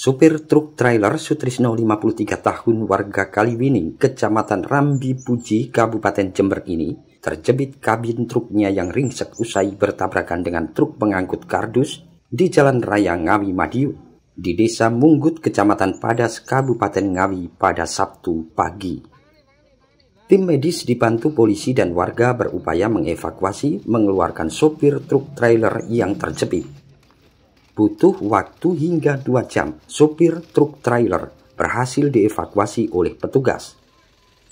Supir truk trailer Sutrisno 53 tahun warga Kaliwining, Kecamatan Rambi Puji, Kabupaten Jember ini terjepit kabin truknya yang ringsek usai bertabrakan dengan truk pengangkut kardus di Jalan Raya Ngawi Madiun di Desa Munggut, Kecamatan Padas, Kabupaten Ngawi pada Sabtu pagi. Tim medis dibantu polisi dan warga berupaya mengevakuasi mengeluarkan sopir truk trailer yang terjepit butuh waktu hingga dua jam. Sopir truk trailer berhasil dievakuasi oleh petugas.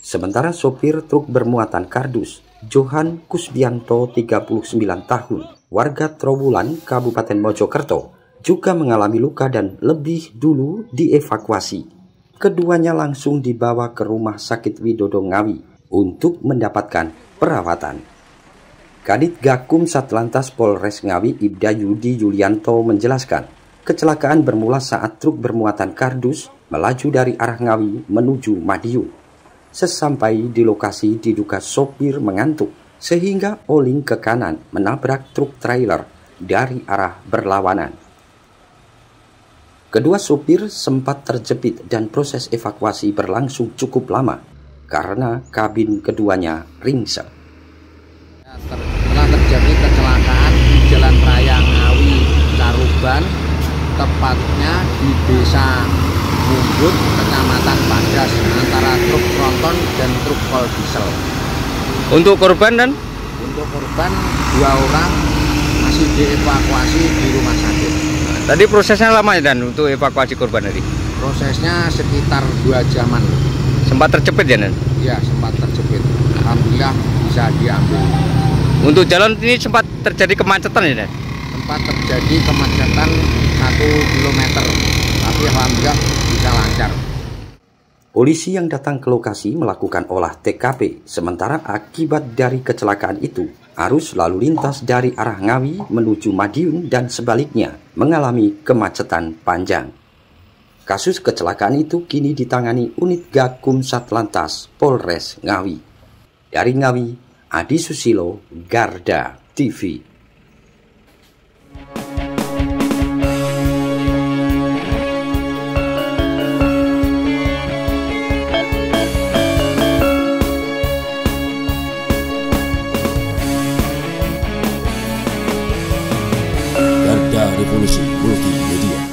Sementara sopir truk bermuatan kardus, Johan Kusbianto 39 tahun, warga Trowulan, Kabupaten Mojokerto, juga mengalami luka dan lebih dulu dievakuasi. Keduanya langsung dibawa ke Rumah Sakit Widodo Ngawi untuk mendapatkan perawatan. Kadit Gakum Satlantas Polres Ngawi Ibda Yudi Yulianto menjelaskan, kecelakaan bermula saat truk bermuatan kardus melaju dari arah Ngawi menuju Madiun. Sesampai di lokasi diduga sopir mengantuk sehingga oling ke kanan menabrak truk trailer dari arah berlawanan. Kedua sopir sempat terjepit dan proses evakuasi berlangsung cukup lama karena kabin keduanya ringsek terjadi kecelakaan di Jalan Raya Ngawi Caruban tepatnya di Desa Munggut, Kecamatan Padas antara truk tronton dan truk kol diesel. Untuk korban dan? Untuk korban dua orang masih dievakuasi di rumah sakit. Tadi prosesnya lama ya dan untuk evakuasi korban tadi? Prosesnya sekitar dua jaman. Sempat terjepit ya dan? Iya sempat terjepit. Alhamdulillah bisa diambil. Untuk jalan ini sempat terjadi kemacetan ya, Dad? Sempat terjadi kemacetan 1 km, tapi alhamdulillah bisa lancar. Polisi yang datang ke lokasi melakukan olah TKP, sementara akibat dari kecelakaan itu, arus lalu lintas dari arah Ngawi menuju Madiun dan sebaliknya mengalami kemacetan panjang. Kasus kecelakaan itu kini ditangani unit Gakum Satlantas Polres Ngawi. Dari Ngawi, Adi Susilo, Garda TV. Technology Rookie Media.